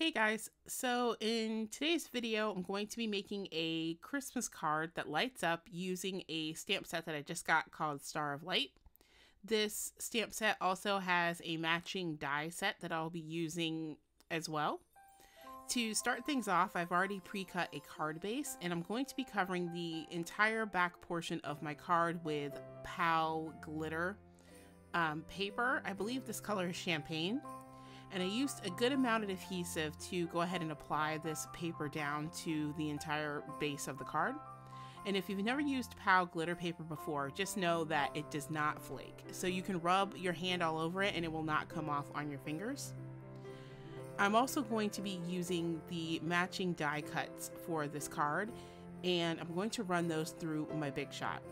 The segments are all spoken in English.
Hey guys, so in today's video, I'm going to be making a Christmas card that lights up using a stamp set that I just got called Star of Light. This stamp set also has a matching die set that I'll be using as well. To start things off, I've already pre-cut a card base and I'm going to be covering the entire back portion of my card with POW glitter um, paper. I believe this color is champagne and I used a good amount of adhesive to go ahead and apply this paper down to the entire base of the card. And if you've never used POW glitter paper before, just know that it does not flake. So you can rub your hand all over it and it will not come off on your fingers. I'm also going to be using the matching die cuts for this card and I'm going to run those through my Big Shot.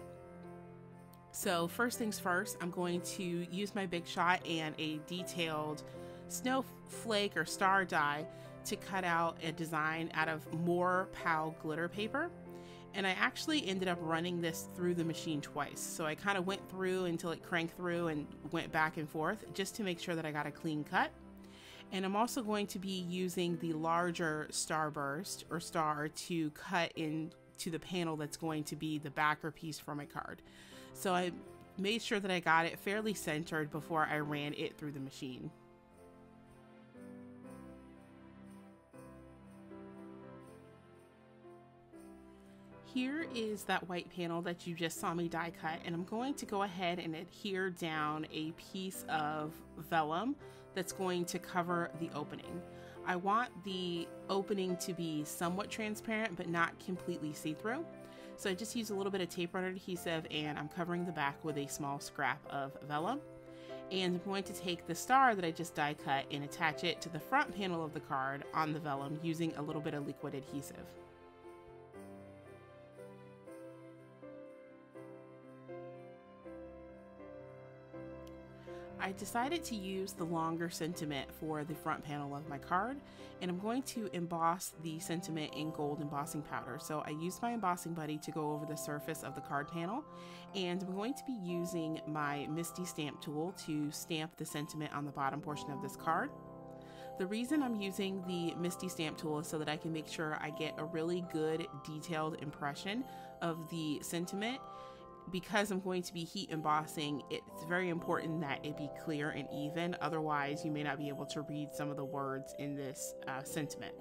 So first things first, I'm going to use my Big Shot and a detailed snowflake or star die to cut out a design out of more POW glitter paper. And I actually ended up running this through the machine twice. So I kind of went through until it cranked through and went back and forth just to make sure that I got a clean cut. And I'm also going to be using the larger starburst or star to cut into the panel that's going to be the backer piece for my card. So I made sure that I got it fairly centered before I ran it through the machine. Here is that white panel that you just saw me die cut and I'm going to go ahead and adhere down a piece of vellum that's going to cover the opening. I want the opening to be somewhat transparent but not completely see-through. So I just use a little bit of tape runner adhesive and I'm covering the back with a small scrap of vellum. And I'm going to take the star that I just die cut and attach it to the front panel of the card on the vellum using a little bit of liquid adhesive. I decided to use the longer sentiment for the front panel of my card and I'm going to emboss the sentiment in gold embossing powder. So I used my embossing buddy to go over the surface of the card panel and I'm going to be using my Misti stamp tool to stamp the sentiment on the bottom portion of this card. The reason I'm using the Misti stamp tool is so that I can make sure I get a really good detailed impression of the sentiment because I'm going to be heat embossing, it's very important that it be clear and even. Otherwise, you may not be able to read some of the words in this uh, sentiment.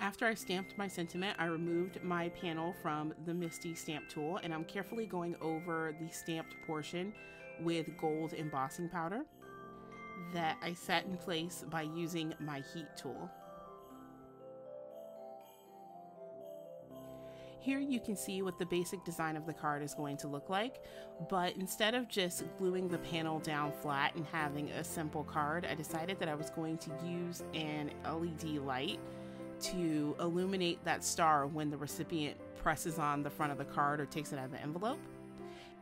After I stamped my sentiment, I removed my panel from the Misti stamp tool and I'm carefully going over the stamped portion with gold embossing powder that I set in place by using my heat tool. Here you can see what the basic design of the card is going to look like, but instead of just gluing the panel down flat and having a simple card, I decided that I was going to use an LED light to illuminate that star when the recipient presses on the front of the card or takes it out of the envelope.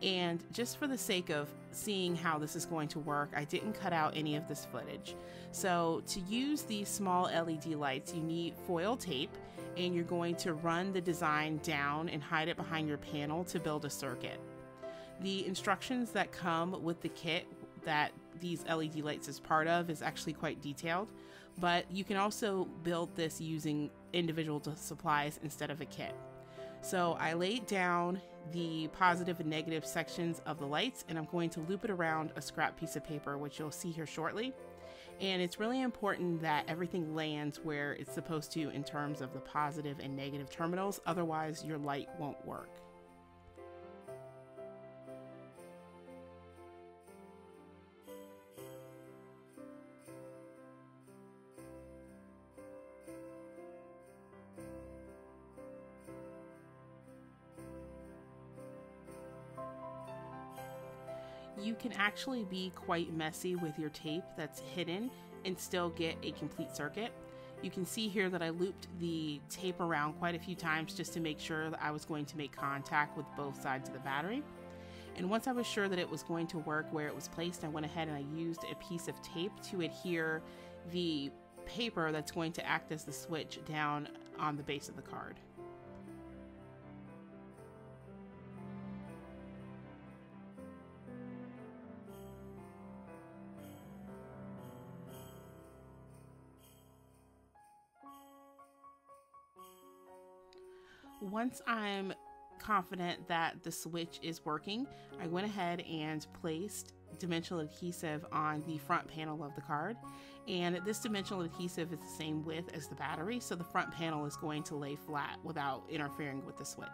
And just for the sake of seeing how this is going to work, I didn't cut out any of this footage. So to use these small LED lights, you need foil tape and you're going to run the design down and hide it behind your panel to build a circuit. The instructions that come with the kit that these LED lights is part of is actually quite detailed, but you can also build this using individual supplies instead of a kit. So I laid down the positive and negative sections of the lights and I'm going to loop it around a scrap piece of paper, which you'll see here shortly. And it's really important that everything lands where it's supposed to in terms of the positive and negative terminals, otherwise your light won't work. You can actually be quite messy with your tape that's hidden and still get a complete circuit. You can see here that I looped the tape around quite a few times just to make sure that I was going to make contact with both sides of the battery. And once I was sure that it was going to work where it was placed, I went ahead and I used a piece of tape to adhere the paper that's going to act as the switch down on the base of the card. Once I'm confident that the switch is working, I went ahead and placed dimensional adhesive on the front panel of the card. And this dimensional adhesive is the same width as the battery, so the front panel is going to lay flat without interfering with the switch.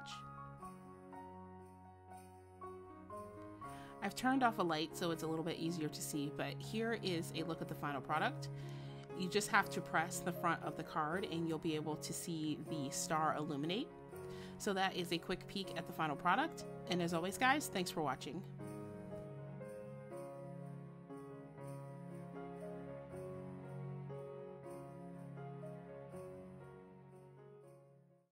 I've turned off a light so it's a little bit easier to see, but here is a look at the final product. You just have to press the front of the card and you'll be able to see the star illuminate. So that is a quick peek at the final product. And as always, guys, thanks for watching.